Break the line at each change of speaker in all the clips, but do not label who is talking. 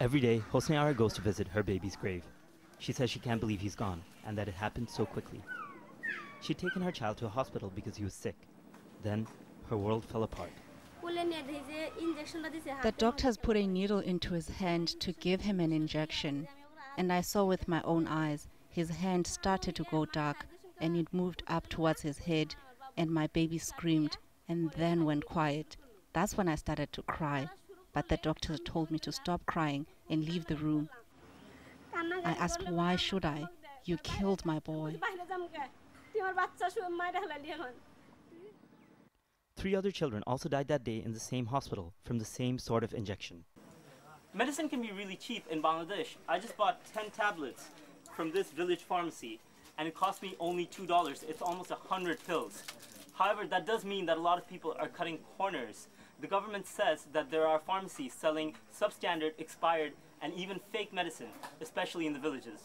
Every day, Hosneara goes to visit her baby's grave. She says she can't believe he's gone and that it happened so quickly. She'd taken her child to a hospital because he was sick. Then, her world fell apart.
The doctors put a needle into his hand to give him an injection, and I saw with my own eyes his hand started to go dark and it moved up towards his head, and my baby screamed and then went quiet. That's when I started to cry, but the doctor told me to stop crying and leave the room. I asked, Why should I? You killed my boy.
Three other children also died that day in the same hospital from the same sort of injection. Medicine can be really cheap in Bangladesh. I just bought 10 tablets from this village pharmacy and it cost me only $2. It's almost 100 pills. However, that does mean that a lot of people are cutting corners. The government says that there are pharmacies selling substandard, expired, and even fake medicine, especially in the villages.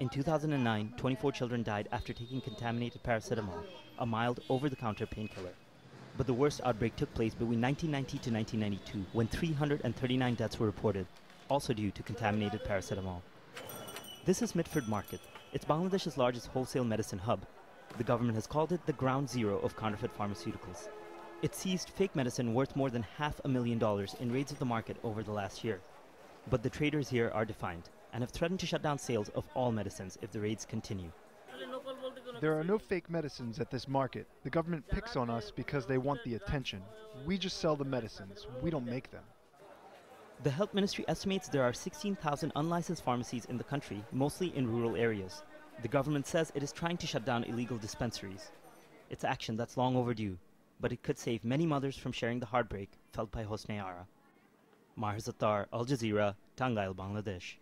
In 2009, 24 children died after taking contaminated paracetamol, a mild over-the-counter painkiller. But the worst outbreak took place between 1990 to 1992, when 339 deaths were reported, also due to contaminated paracetamol. This is Mitford Market. It's Bangladesh's largest wholesale medicine hub. The government has called it the ground zero of counterfeit pharmaceuticals. It seized fake medicine worth more than half a million dollars in raids of the market over the last year. But the traders here are defiant and have threatened to shut down sales of all medicines if the raids continue.
There are no fake medicines at this market. The government picks on us because they want the attention. We just sell the medicines, we don't make them.
The health ministry estimates there are 16,000 unlicensed pharmacies in the country, mostly in rural areas. The government says it is trying to shut down illegal dispensaries. It's action that's long overdue, but it could save many mothers from sharing the heartbreak felt by Hosne Ara. Maher Sattar, Al Jazeera, Tangail, Bangladesh.